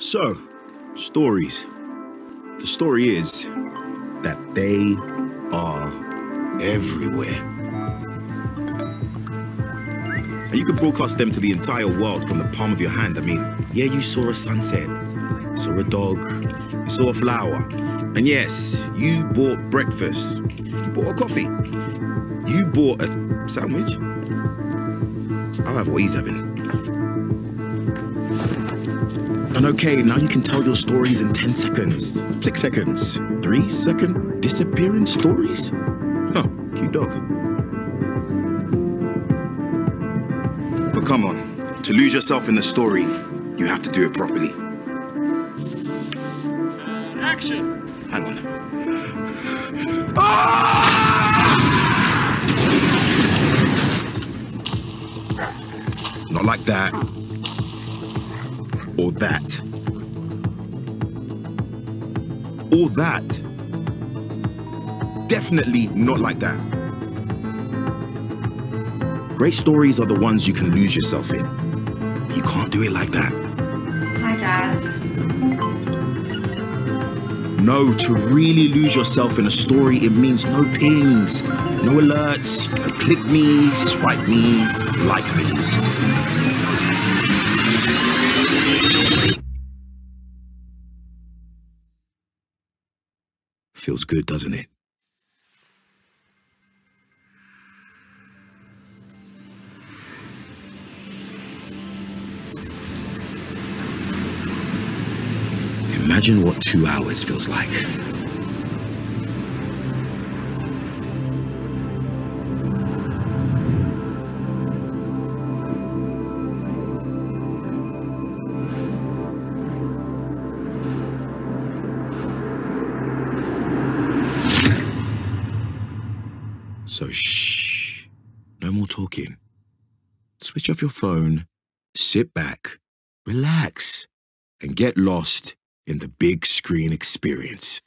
So, stories. The story is that they are everywhere. And you can broadcast them to the entire world from the palm of your hand. I mean, yeah, you saw a sunset, saw a dog, you saw a flower. And yes, you bought breakfast, you bought a coffee, you bought a sandwich. I'll have what he's having. And okay, now you can tell your stories in 10 seconds, 6 seconds, 3 second disappearing stories? Huh, cute dog. But come on, to lose yourself in the story, you have to do it properly. Action! Hang on. Ah! Not like that. Or that. Or that. Definitely not like that. Great stories are the ones you can lose yourself in. You can't do it like that. Hi, Dad. No, to really lose yourself in a story, it means no pings, no alerts, no click me, swipe me, like me's. Feels good, doesn't it? Imagine what two hours feels like. So shh, no more talking. Switch off your phone, sit back, relax, and get lost in the big screen experience.